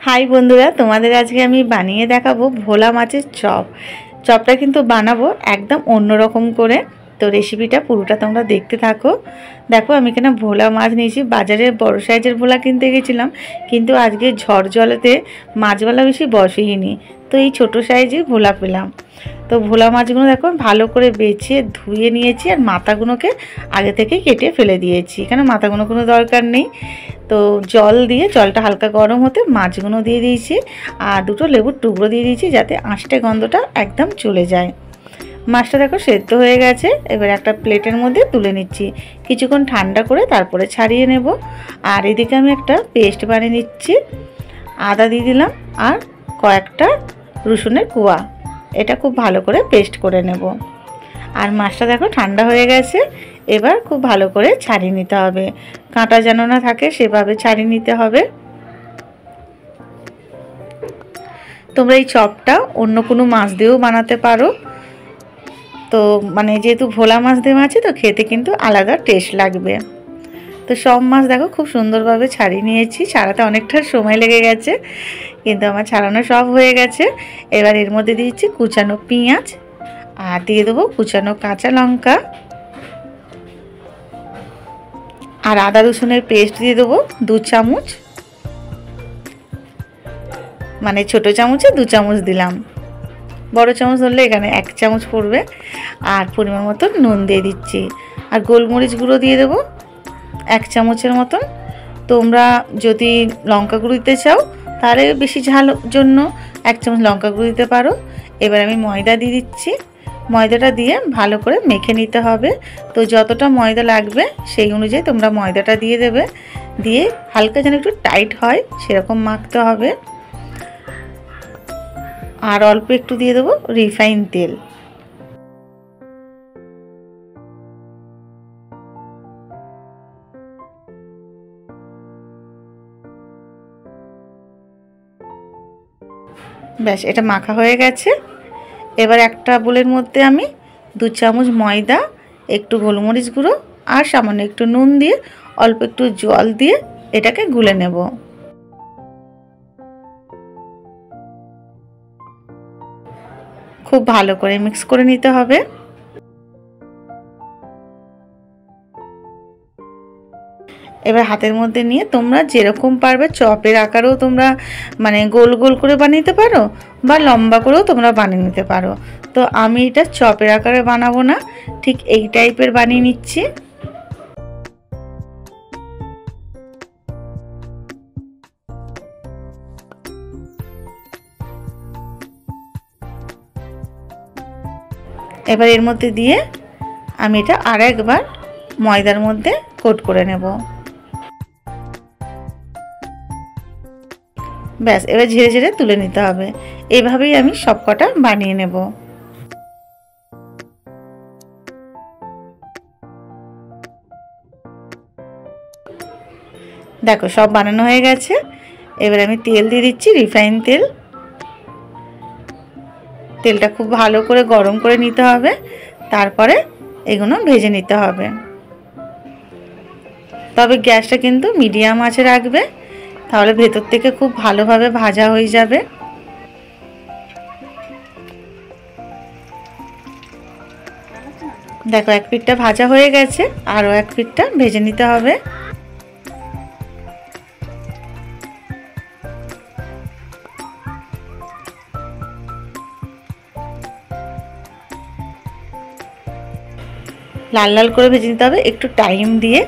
High বন্ধুরা, তোমাদের আজকে আমি বানিয়ে দেখাবো ভোলা মাছের চপ। চপটা কিন্তু বানাবো একদম অন্যরকম করে। তো রেসিপিটা পুরোটা তোমরা দেখতে থাকো। দেখো, আমি কেন ভোলা মাছ নিয়েছি। বাজারে বড় সাইজের ভোলা কিনতে গেছিলাম, কিন্তু আজকে ঝড় জলেতে মাছওয়ালা বেশি বসেইনি। তো এই ছোটো সাইজের ভোলা পেলাম। তো ভোলা মাছগুলো দেখো ভালো করে বেছে, ধুয়ে নিয়েছি আর মাথাগুলোকে আগে থেকে কেটে ফেলে দিয়েছি। এখানে মাথাগুলো কোনো দরকার নেই। তো জল দিয়ে, জলটা হালকা গরম হতে মাছগুলো দিয়ে দিয়েছি। আর দুটো লেবুর টুকরো দিয়ে দিয়েছি যাতে আঁশটে গন্ধটা একদম চলে যায়। মাছটা দেখো সেদ্ধ হয়ে গেছে। এবার একটা প্লেটের মধ্যে তুলে নিচ্ছি। কিছুক্ষণ ঠান্ডা করে তারপরে ছাড়িয়ে নেব। আর এদিকে আমি একটা পেস্ট বানিয়ে নিচ্ছি। আদা দিয়ে দিলাম আর কয়েকটা রসুনের কুয়া। এটা খুব ভালো করে পেস্ট করে নেব। আর মাছটা দেখো ঠান্ডা হয়ে গেছে। এবার খুব ভালো করে ছাড়িয়ে নিতে হবে। কাঁটা যেন না থাকে সেভাবে ছাড়িয়ে নিতে হবে। তোমরা এই চপটা অন্য কোনো মাছ দিয়েও বানাতে পারো। তো মানে যেহেতু ভোলা মাছ দেওয়া আছে তো খেতে কিন্তু আলাদা টেস্ট লাগবে। তো সব মাছ দেখো খুব সুন্দরভাবে ছাড়িয়ে নিয়েছি, ছাড়াতে অনেকটা সময় লেগে গেছে, কিন্তু আমার ছাড়ানো সব হয়ে গেছে। এবার এর মধ্যে দিয়েছি কুচানো পেঁয়াজ আর দিয়ে দেবো কুচানো কাঁচা লঙ্কা। আর আদা রসুনের পেস্ট দিয়ে দেবো দু চামচ। মানে ছোট চামচে দু চামচ দিলাম। বড় চামচ ধরলে এখানে এক চামচ পড়বে। আর পরিমাণ মতন নুন দিয়ে দিচ্ছি। আর গোলমরিচ গুঁড়ো দিয়ে দেবো এক চামচের মতন। তোমরা যদি লঙ্কা গুঁড়ো দিতে চাও, তাহলে বেশি ঝাল জন্য এক চামচ লঙ্কা গুঁড়ো দিতে পারো। এবার আমি ময়দা দিয়ে দিচ্ছি। ময়দাটা দিয়ে ভালো করে মেখে নিতে হবে। তো যতটা ময়দা লাগবে, সেই অনুযায়ী তোমরা ময়দাটা দিয়ে দেবে। দিয়ে হালকা যেন একটু টাইট হয়, সেরকম মাখতে হবে। আর অল্প একটু দিয়ে দেবো রিফাইন তেল। ব্যাস, এটা মাখা হয়ে গেছে। এবার একটা বোলের মধ্যে আমি দু চামচ ময়দা, একটু গোলমরিচ গুঁড়ো আর সামান্য একটু নুন দিয়ে অল্প একটু জল দিয়ে এটাকে গুলে নেব। খুব ভালো করে মিক্স করে নিতে হবে। এবার হাতের মধ্যে নিয়ে তোমরা যেরকম পারবে চপের আকারেও তোমরা মানে গোল গোল করে বানিয়ে পারো বা লম্বা করেও তোমরা বানিয়ে নিতে পারো। তো আমি এটা চপের আকারে বানাবো না, ঠিক এই টাইপের বানিয়ে নিচ্ছি। এবার এর মধ্যে দিয়ে আমি এটা আর একবার ময়দার মধ্যে কোট করে নেব। ব্যাস, এবার ঝেড়ে ঝেড়ে তুলে নিতে হবে। এইভাবেই আমি সব কটা বানিয়ে নেব। দেখো, সব বানানো হয়ে গেছে। এবার আমি তেল দিয়ে দিচ্ছি, রিফাইন তেল। তেলটা খুব ভালো করে গরম করে নিতে হবে। তারপরে এগুলো ভেজে নিতে হবে। তবে গ্যাসটা কিন্তু মিডিয়াম আছে রাখবে। তাহলে ভেতর থেকে খুব ভালোভাবে ভাজা হয়ে যাবে। দেখো, এক পিঠটা ভাজা হয়ে গেছে। আরও এক পিঠটা ভেজে নিতে হবে। লাল লাল করে ভেজে নিতে হবে, একটু টাইম দিয়ে।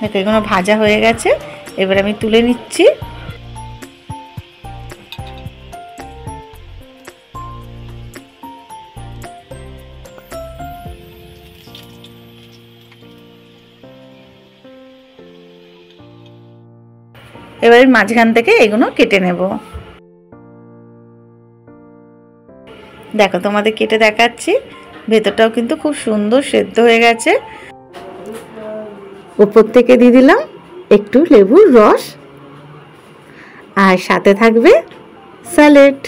দেখো, এগুলো ভাজা হয়ে গেছে, এবার আমি তুলে নিচ্ছি। এবারে মাঝখান থেকে এগুলো কেটে নেব। দেখো, তোমাদের কেটে দেখাচ্ছি। ভেতরটাও কিন্তু খুব সুন্দর সেদ্ধ হয়ে গেছে। উপর থেকে দিয়ে দিলাম একটু লেবুর রস। আর সাথে থাকবে স্যালেড।